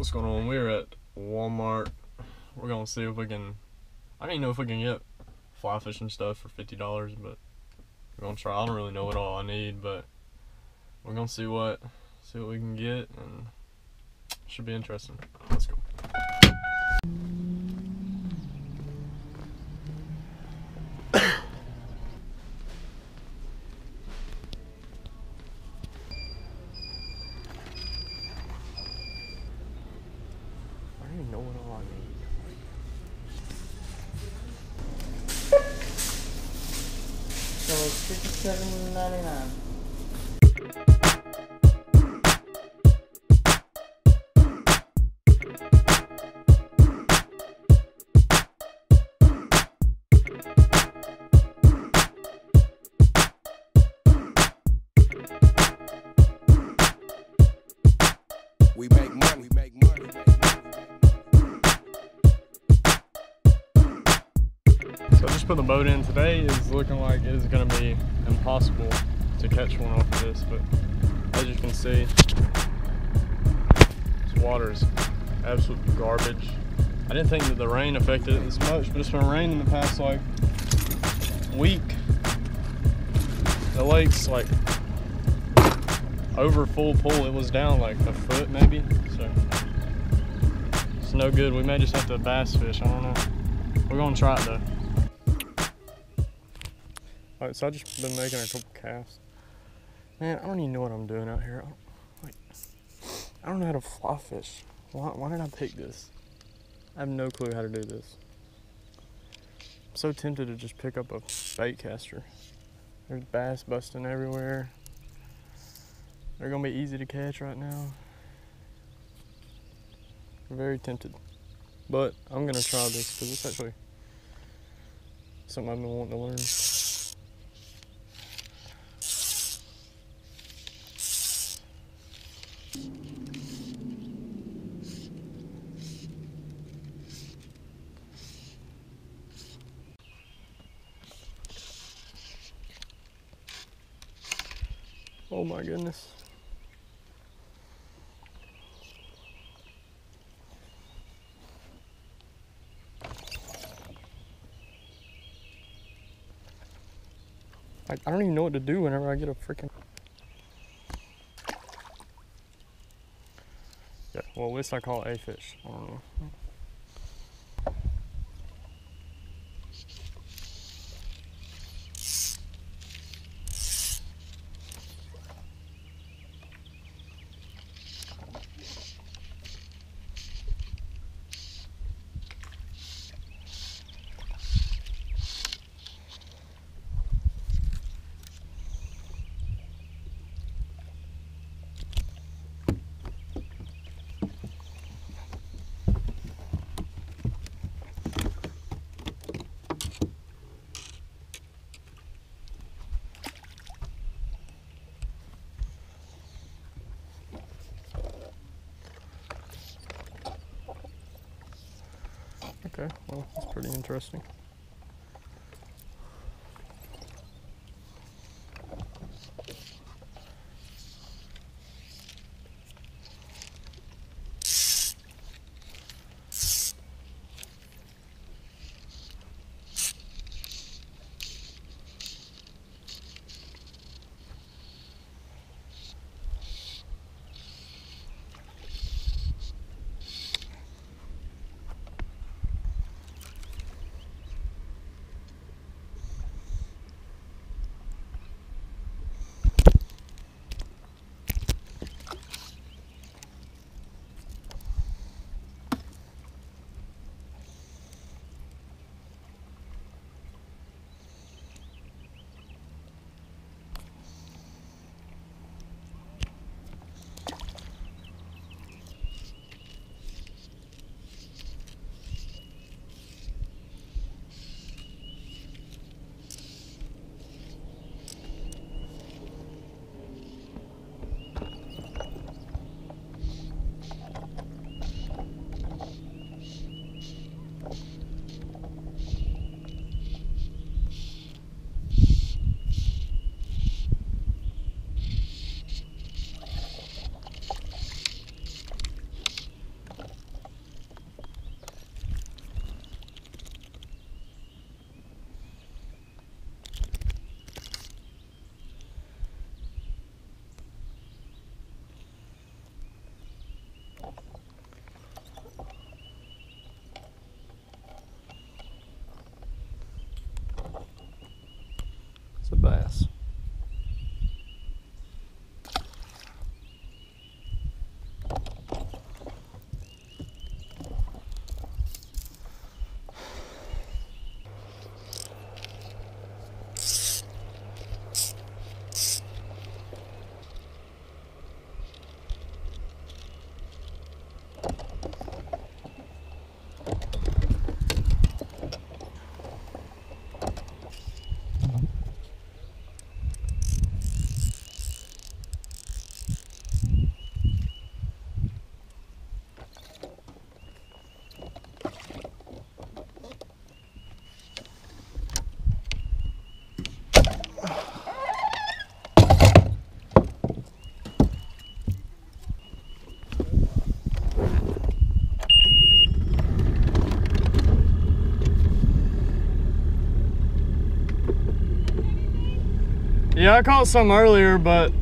What's going on? We're at Walmart. We're gonna see if we can. I don't even know if we can get fly fishing stuff for fifty dollars, but we're gonna try. I don't really know what all I need, but we're gonna see what see what we can get, and should be interesting. Let's go. It's fifty-seven ninety-nine. We make money. Put the boat in. Today is looking like it is gonna be impossible to catch one off of this, but as you can see, this water is absolute garbage. I didn't think that the rain affected it this much, but it's been raining the past like week. The lake's like over full pool. It was down like a foot maybe, so it's no good. We may just have to bass fish. I don't know. We're gonna try it though. Alright, so I've just been making a couple casts. Man, I don't even know what I'm doing out here. I don't, like, I don't know how to fly fish. Why, why did I pick this? I have no clue how to do this. I'm so tempted to just pick up a bait caster. There's bass busting everywhere. They're gonna be easy to catch right now. Very tempted. But I'm gonna try this because it's actually something I've been wanting to learn. Oh my goodness. I, I don't even know what to do whenever I get a freaking. Well, at least I call it a fish. I don't know. Okay, well, that's pretty interesting. Yeah, I caught some earlier, but